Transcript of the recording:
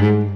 Mm-hmm.